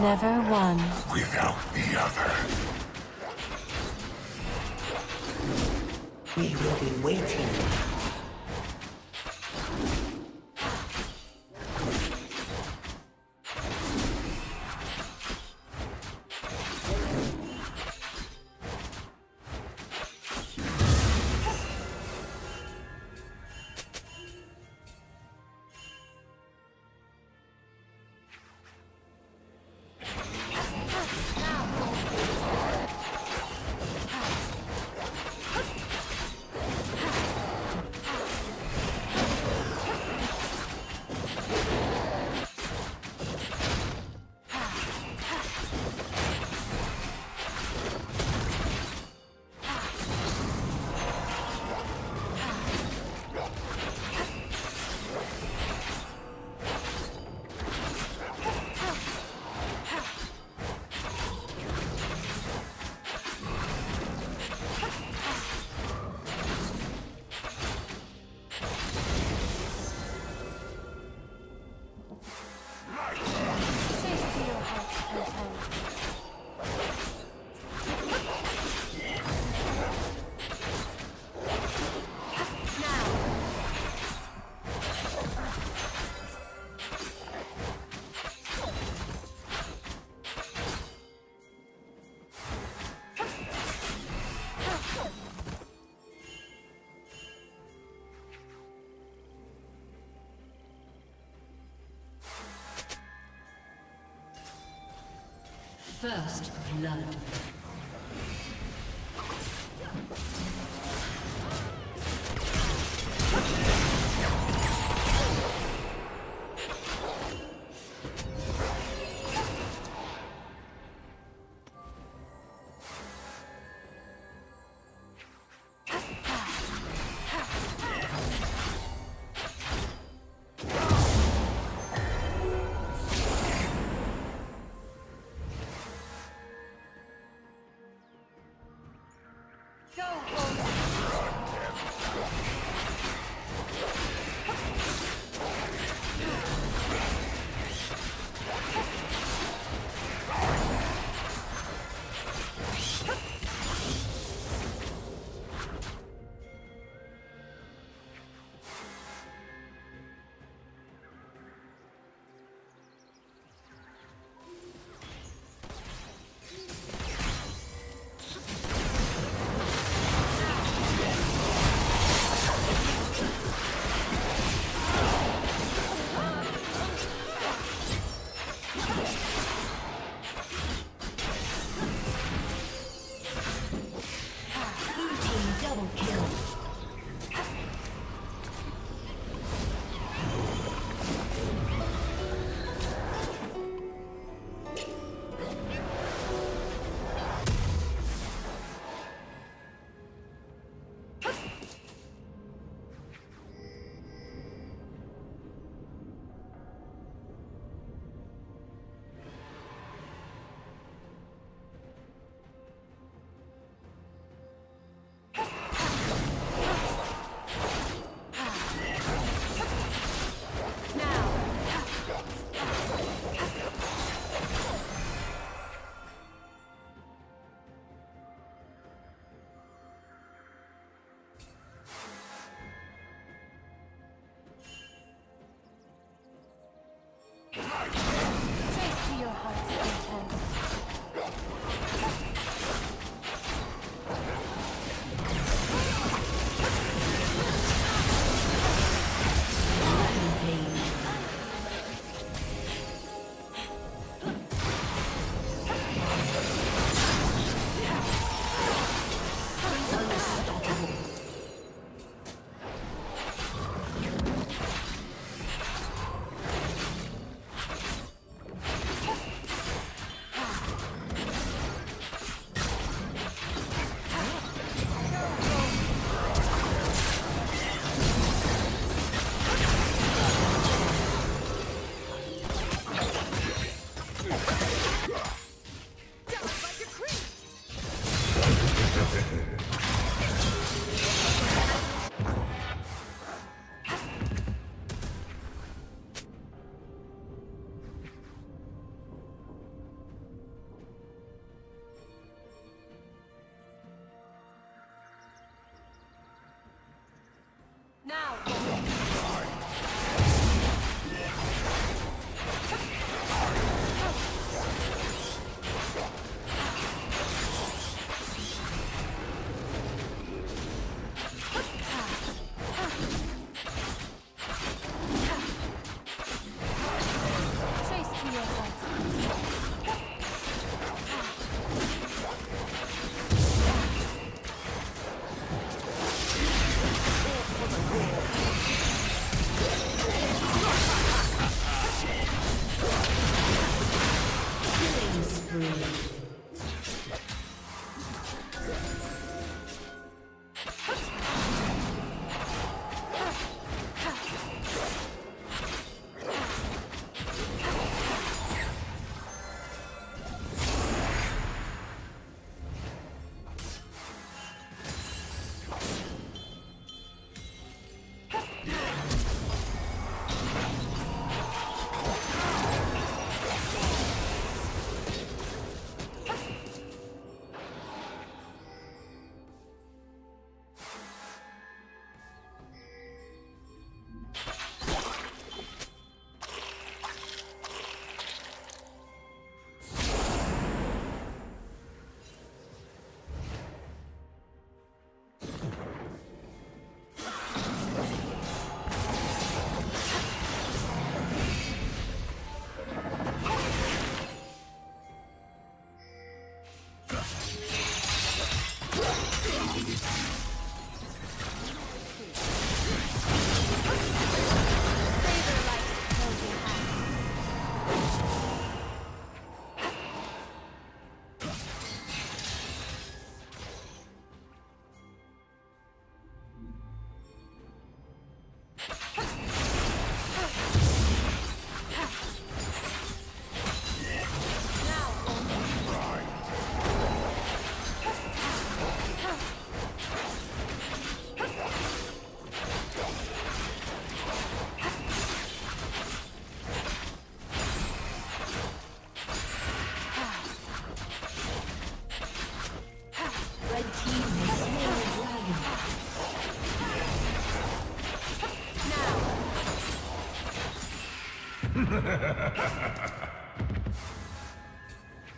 Never one. without the other. We will be waiting. First blood.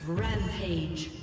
Rampage.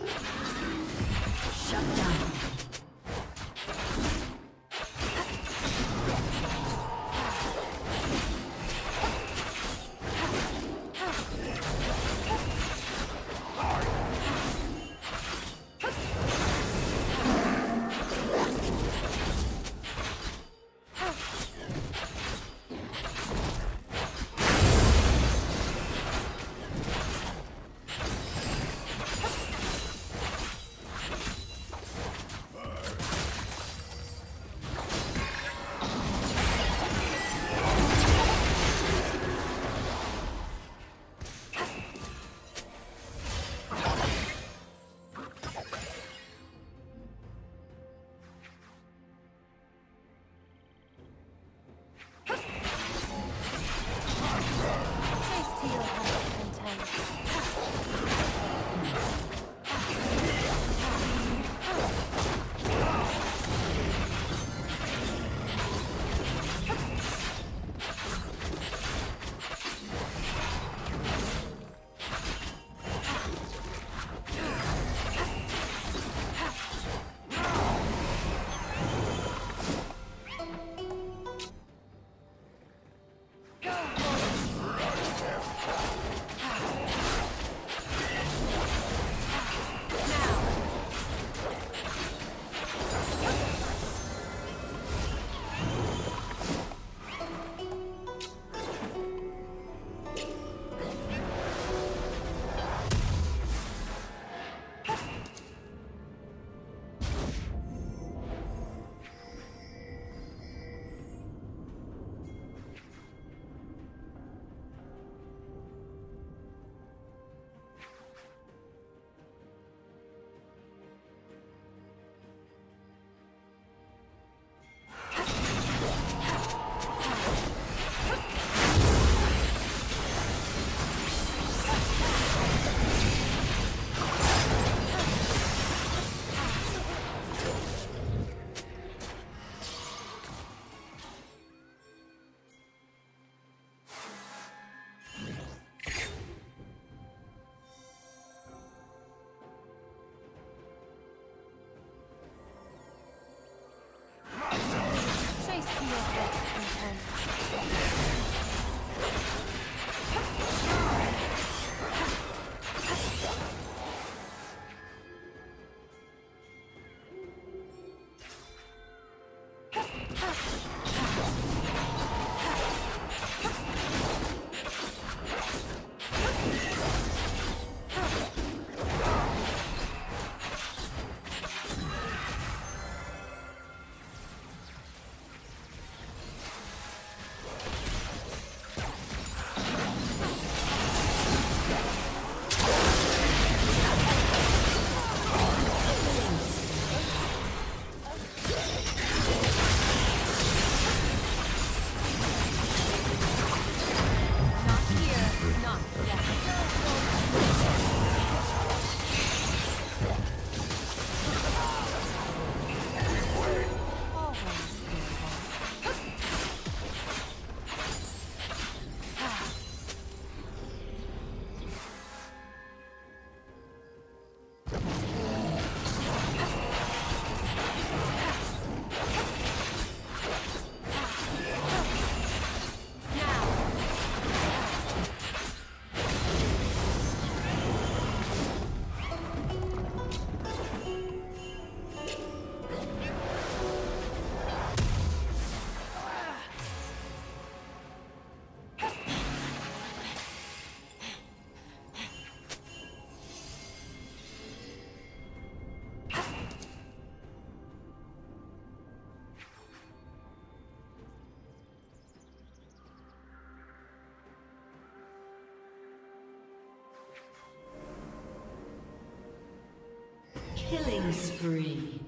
Killing spree.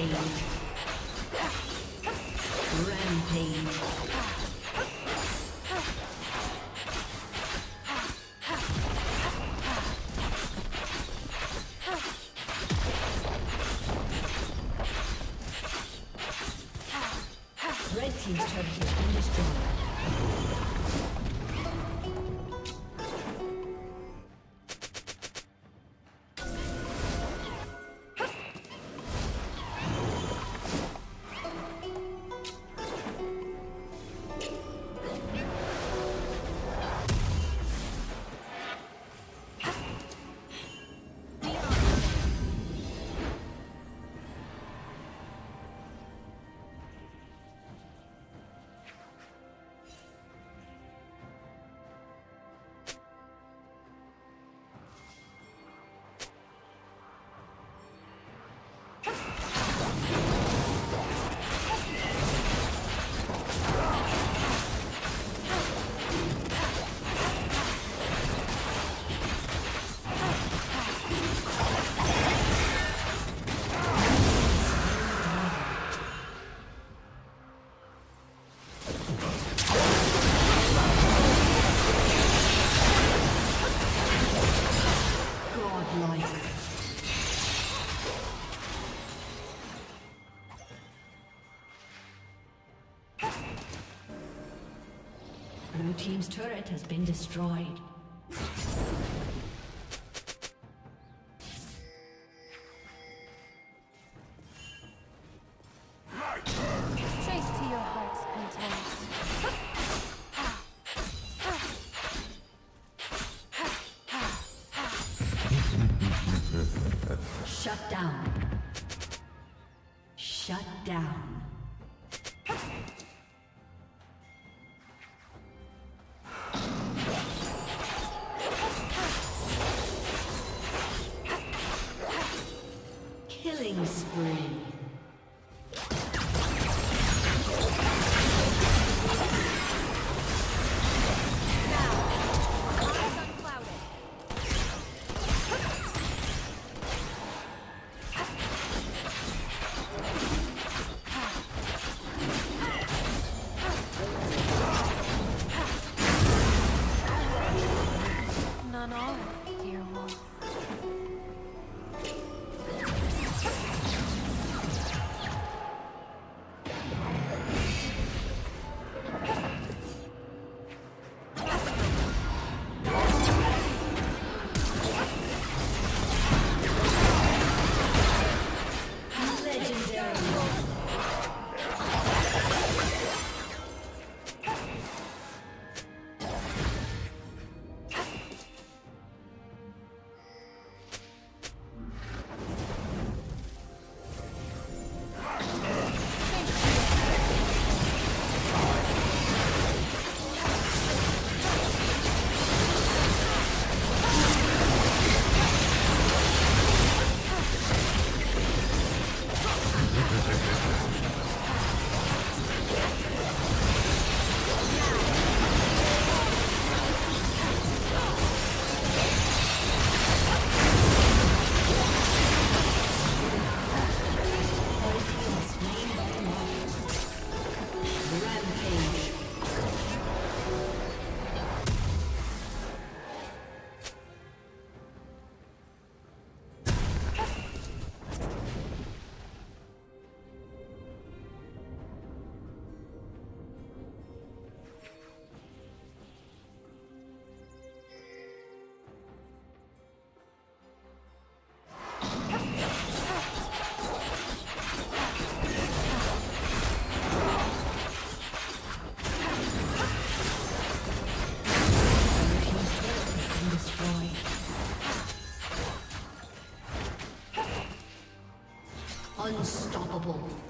Rampage. Rampage. Turret has been destroyed. Chase to your heart's content. Shut down. Shut down. Unstoppable. team's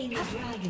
slain the dragon.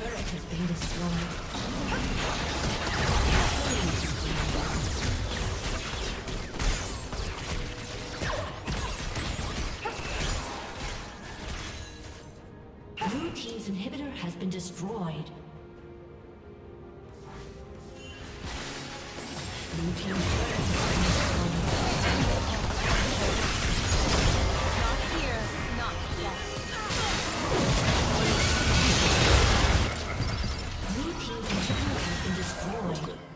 Turret has been destroyed. Blue Team's inhibitor has been destroyed. destroyed.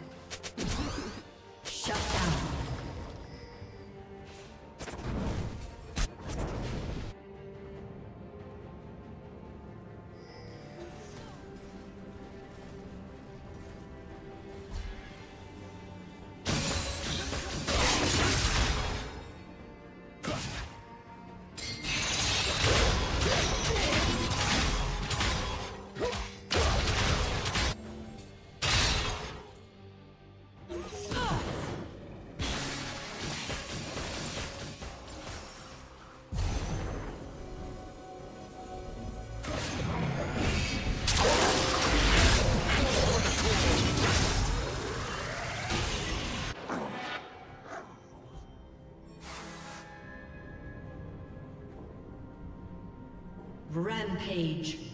Blue